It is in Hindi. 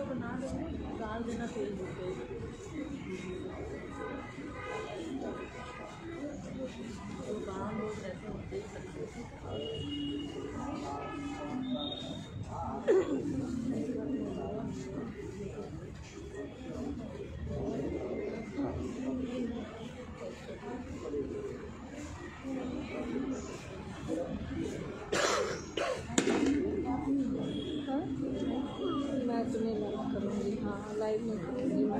को ना डाल देना तेल तो हाँ? मैं तुम्हें Like mo.